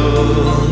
world